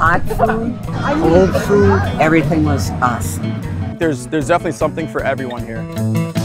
hot food, cold food, everything was awesome. There's, there's definitely something for everyone here.